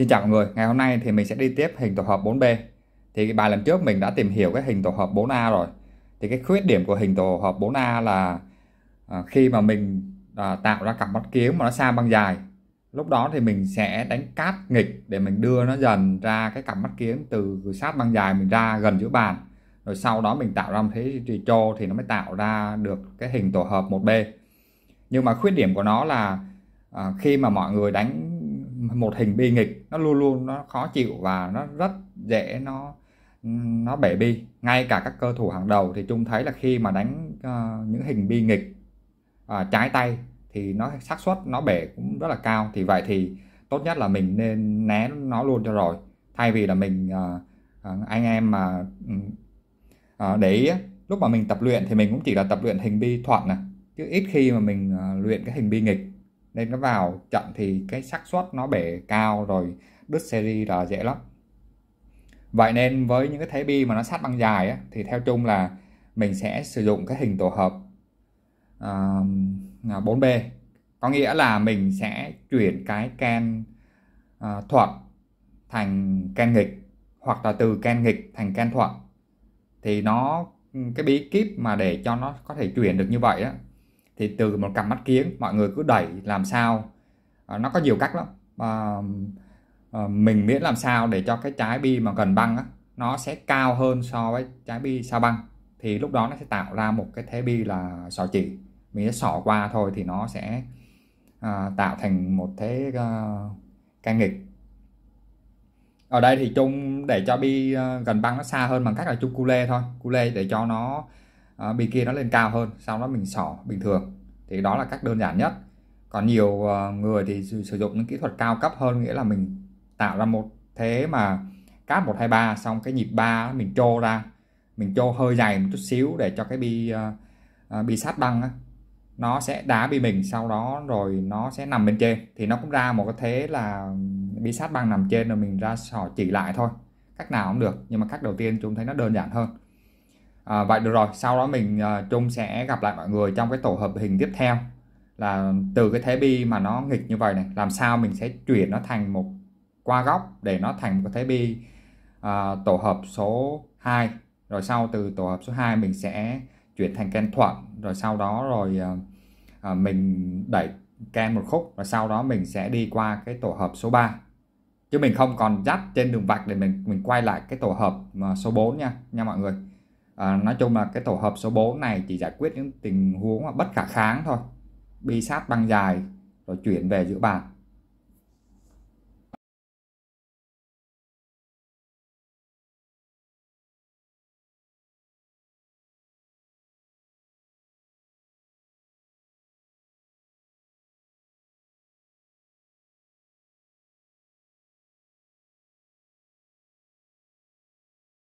Xin chào mọi người, ngày hôm nay thì mình sẽ đi tiếp hình tổ hợp 4B. Thì cái bài lần trước mình đã tìm hiểu cái hình tổ hợp 4A rồi. Thì cái khuyết điểm của hình tổ hợp 4A là à, khi mà mình à, tạo ra cặp mắt kiếm mà nó xa băng dài Lúc đó thì mình sẽ đánh cát nghịch để mình đưa nó dần ra cái cặp mắt kiếm từ sát băng dài mình ra gần giữa bàn. Rồi sau đó mình tạo ra một thế trì trô thì nó mới tạo ra được cái hình tổ hợp 1B. Nhưng mà khuyết điểm của nó là à, khi mà mọi người đánh một hình bi nghịch nó luôn luôn nó khó chịu và nó rất dễ nó nó bể bi. Ngay cả các cơ thủ hàng đầu thì chung thấy là khi mà đánh uh, những hình bi nghịch uh, trái tay thì nó xác suất nó bể cũng rất là cao. Thì vậy thì tốt nhất là mình nên né nó luôn cho rồi. Thay vì là mình uh, anh em mà uh, để ý lúc mà mình tập luyện thì mình cũng chỉ là tập luyện hình bi thuận này chứ ít khi mà mình uh, luyện cái hình bi nghịch nên nó vào trận thì cái xác suất nó bể cao rồi đứt series là dễ lắm. Vậy nên với những cái thế bi mà nó sát băng dài á, thì theo chung là mình sẽ sử dụng cái hình tổ hợp uh, 4B à, có nghĩa là mình sẽ chuyển cái can uh, ờ, thuận thành can nghịch hoặc là từ can nghịch thành can thuận. Thì nó cái bí kíp mà để cho nó có thể chuyển được như vậy á thì từ một cặp mắt kiếng mọi người cứ đẩy làm sao. À, nó có nhiều cách lắm. À, à, mình miễn làm sao để cho cái trái bi mà gần băng á, nó sẽ cao hơn so với trái bi xa băng. Thì lúc đó nó sẽ tạo ra một cái thế bi là sỏ chỉ. Mình sẽ sỏ qua thôi thì nó sẽ à, tạo thành một thế uh, cai nghịch. Ở đây thì chung để cho bi uh, gần băng nó xa hơn bằng cách là chung cu lê thôi. Cu lê để cho nó uh, kia nó lên cao hơn sau đó mình xỏ bình thường. Thì đó là cách đơn giản nhất. Còn nhiều ờ, người thì sử dụng những kỹ thuật cao cấp hơn nghĩa là mình tạo ra một thế mà cát 123 xong cái nhịp ba mình trô ra. Mình trô hơi dày một chút xíu để cho cái bi uh, bi sát băng á, nó sẽ đá bi mình sau đó rồi nó sẽ nằm bên trên. Thì nó cũng ra một cái thế là bi sát băng nằm trên rồi mình ra sỏ chỉ lại thôi. Cách nào cũng được nhưng mà cách đầu tiên chúng thấy nó đơn giản hơn à, vậy được rồi sau đó mình uh, Trung sẽ gặp lại mọi người trong cái tổ hợp hình tiếp theo. Là từ cái thế bi mà nó nghịch như vậy này làm sao mình sẽ chuyển nó thành một qua góc để nó thành một cái thế bi uh, tổ hợp số 2 rồi sau từ tổ hợp số 2 mình sẽ chuyển thành ken thuận rồi sau đó rồi uh, mình đẩy ken một khúc và sau đó mình sẽ đi qua cái tổ hợp số 3 chứ mình không còn dắt trên đường vạch để mình mình quay lại cái tổ hợp số 4 nha nha mọi người à, nói chung là cái tổ hợp số 4 này chỉ giải quyết những tình huống mà bất khả kháng thôi. Bi sát băng dài rồi chuyển về giữa bàn.